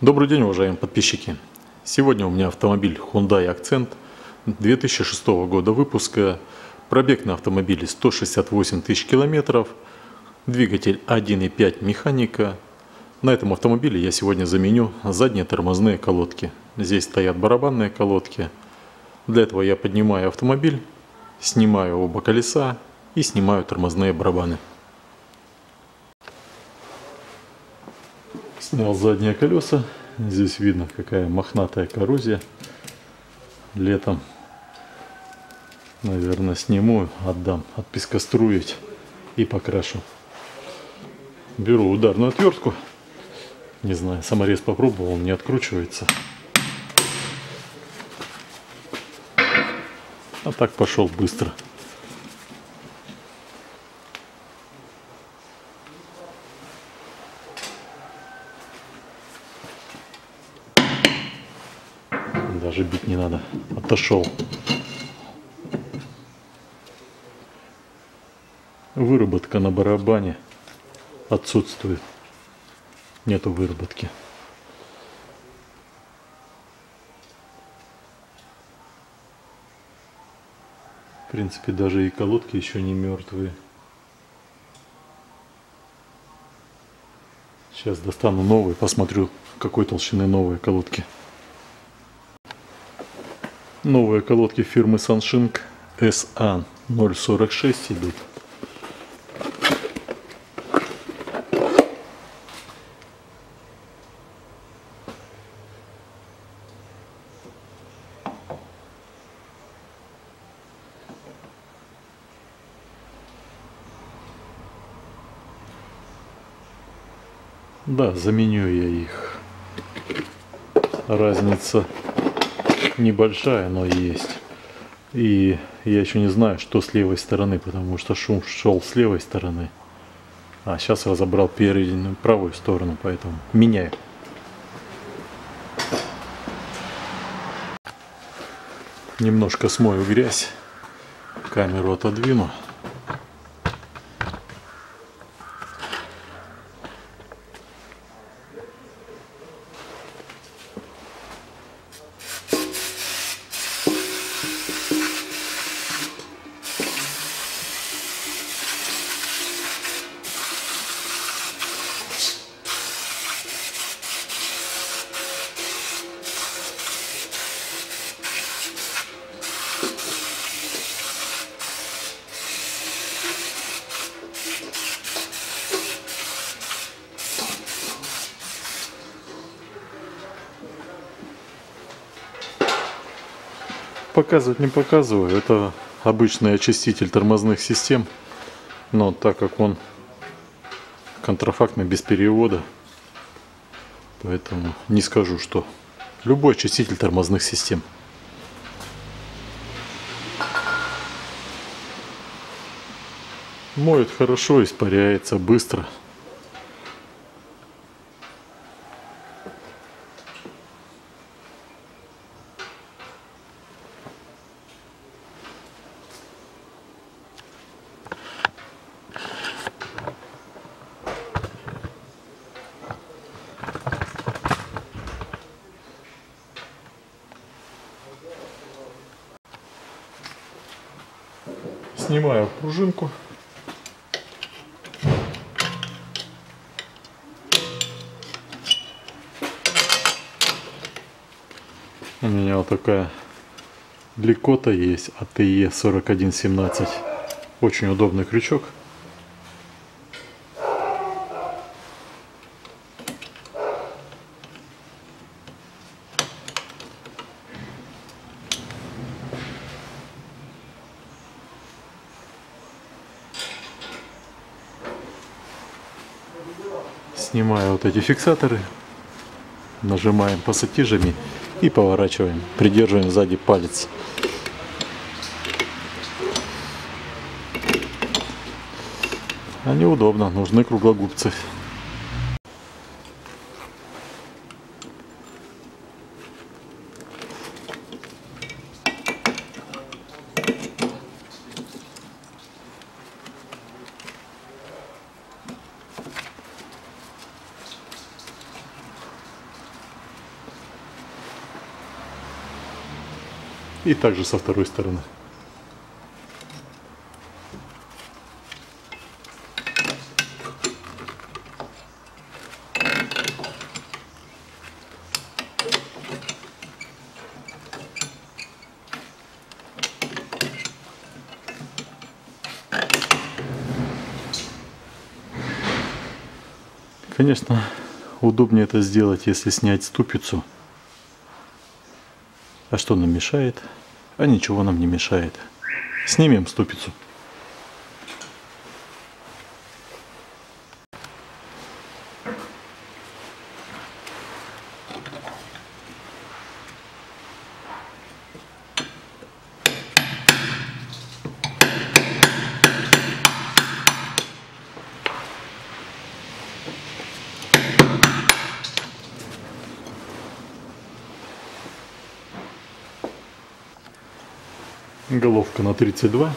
Добрый день, уважаемые подписчики! Сегодня у меня автомобиль Hyundai Accent 2006 года выпуска. Пробег на автомобиле 168 тысяч километров. Двигатель 1.5 механика. На этом автомобиле я сегодня заменю задние тормозные колодки. Здесь стоят барабанные колодки. Для этого я поднимаю автомобиль, снимаю оба колеса и снимаю тормозные барабаны. Снял задние колеса. Здесь видно, какая мохнатая коррозия. Летом, наверное, сниму, отдам, отпескоструить и покрашу. Беру ударную отвертку. Не знаю, саморез попробовал, не откручивается. А так пошел быстро. Даже бить не надо. Отошел. Выработка на барабане отсутствует. Нету выработки. В принципе, даже и колодки еще не мертвые. Сейчас достану новые, посмотрю, какой толщины новые колодки. Новые колодки фирмы Sunshing SA046 идут. Да, заменю я их. Разница небольшая, но есть. И я еще не знаю, что с левой стороны, потому что шум шел с левой стороны. А сейчас разобрал переднюю правую сторону, поэтому меняю. Немножко смою грязь. Камеру отодвину. Показывать не показываю. Это обычный очиститель тормозных систем. Но так как он контрафактный без перевода, поэтому не скажу, что любой очиститель тормозных систем. Моет хорошо, испаряется быстро. Снимаю пружинку. У меня вот такая Ликота есть АТЕ 4117. Очень удобный крючок. Снимаю вот эти фиксаторы, нажимаем пассатижами и поворачиваем, придерживаем сзади палец. Они удобно, нужны круглогубцы. И также со второй стороны. Конечно, удобнее это сделать, если снять ступицу. А что нам мешает? А ничего нам не мешает. Снимем ступицу. Головка на 32.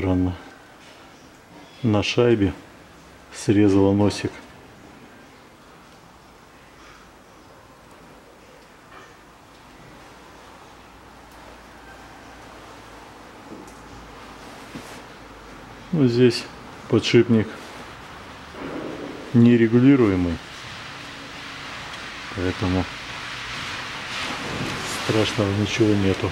Странно. На шайбе срезала носик. Вот здесь подшипник нерегулируемый. Поэтому страшного ничего нету.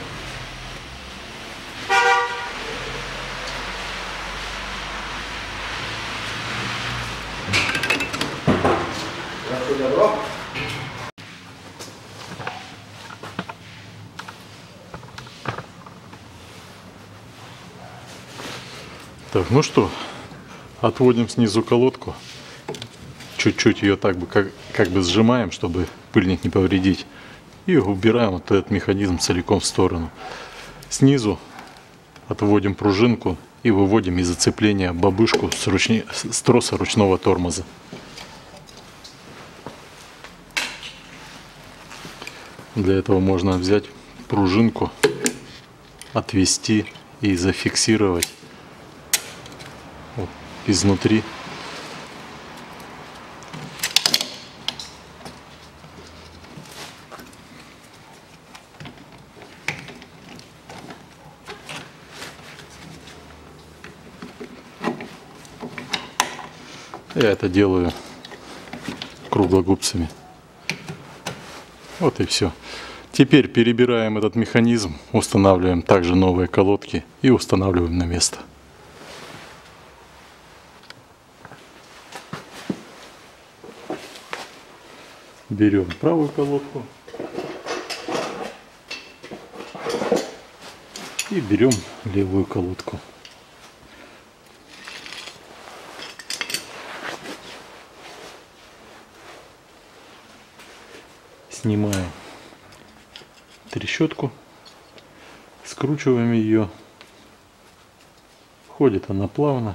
Так, ну что, отводим снизу колодку. Чуть-чуть ее так бы как, как бы сжимаем, чтобы пыльник не повредить. И убираем вот этот механизм целиком в сторону. Снизу отводим пружинку и выводим из зацепления бабышку с, ручни... с троса ручного тормоза. Для этого можно взять пружинку, отвести и зафиксировать изнутри. Я это делаю круглогубцами. Вот и все. Теперь перебираем этот механизм, устанавливаем также новые колодки и устанавливаем на место. Берем правую колодку и берем левую колодку. Снимаем трещотку, скручиваем ее, ходит она плавно.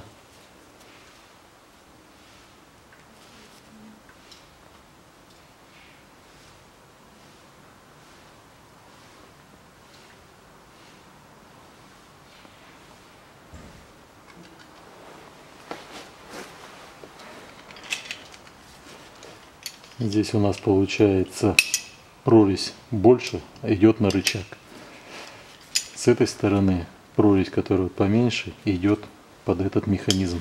Здесь у нас получается прорезь больше идет на рычаг. С этой стороны прорезь, которая поменьше, идет под этот механизм.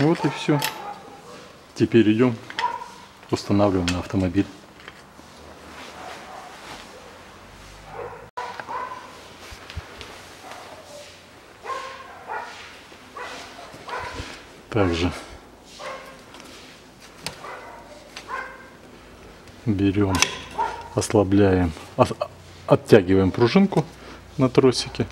Вот и все. Теперь идем, устанавливаем на автомобиль. Также берем, ослабляем, оттягиваем пружинку на тросике.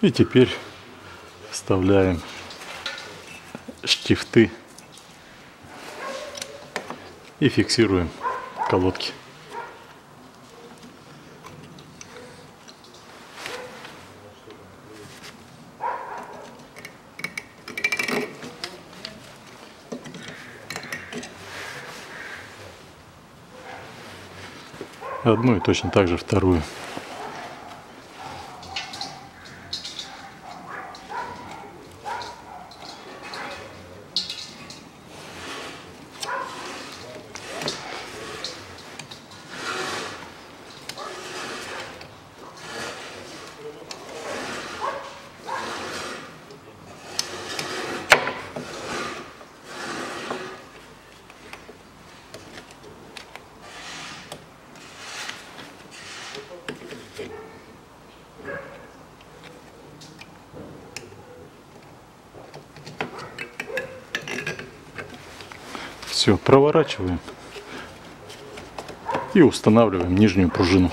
И теперь вставляем штифты и фиксируем колодки. Одну и точно так же вторую. Все, проворачиваем и устанавливаем нижнюю пружину.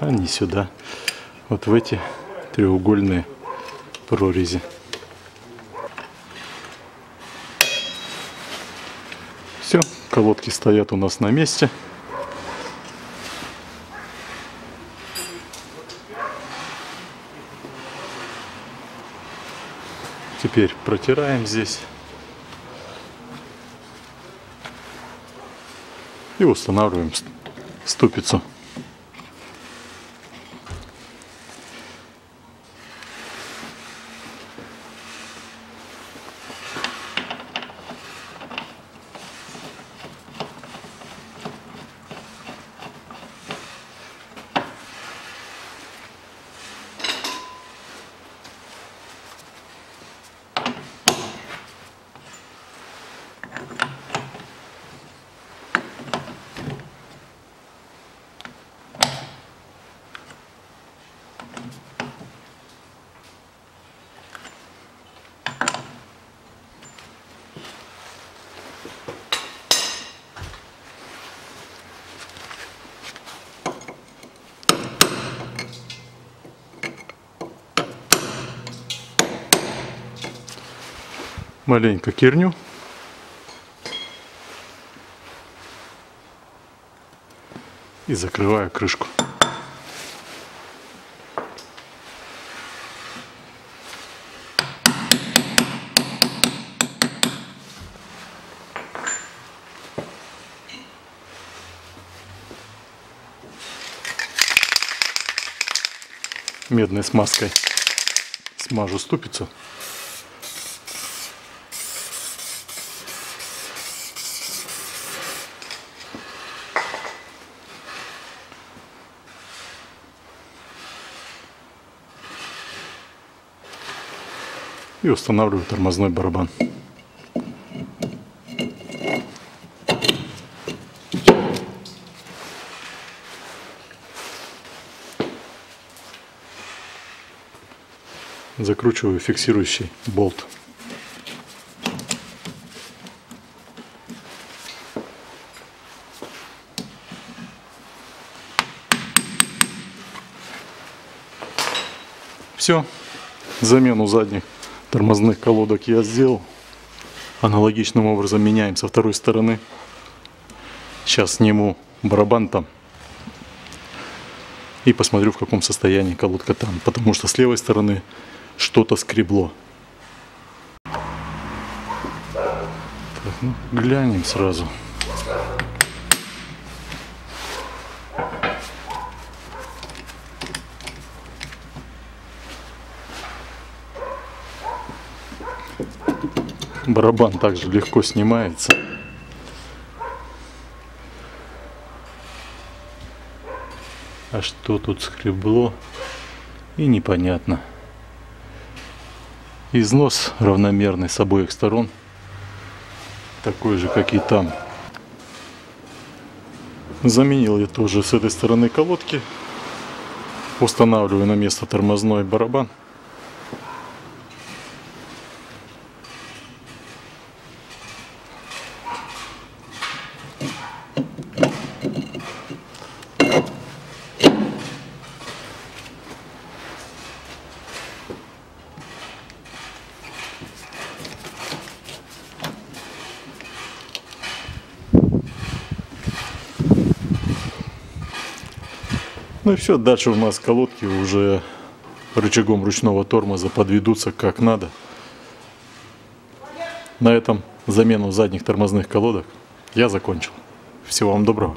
а не сюда, вот в эти треугольные прорези. Все, колодки стоят у нас на месте. Теперь протираем здесь. И устанавливаем ступицу. Маленько кирню. И закрываю крышку. медной смазкой смажу ступицу и устанавливаю тормозной барабан. Закручиваю фиксирующий болт. Все. Замену задних тормозных колодок я сделал. Аналогичным образом меняем со второй стороны. Сейчас сниму барабан там. И посмотрю, в каком состоянии колодка там. Потому что с левой стороны что-то скребло. Так, ну, глянем сразу. Барабан также легко снимается. А что тут скребло? И непонятно. Износ равномерный с обоих сторон. Такой же, как и там. Заменил я тоже с этой стороны колодки. Устанавливаю на место тормозной барабан. И все, дальше у нас колодки уже рычагом ручного тормоза подведутся как надо. На этом замену задних тормозных колодок я закончил. Всего вам доброго.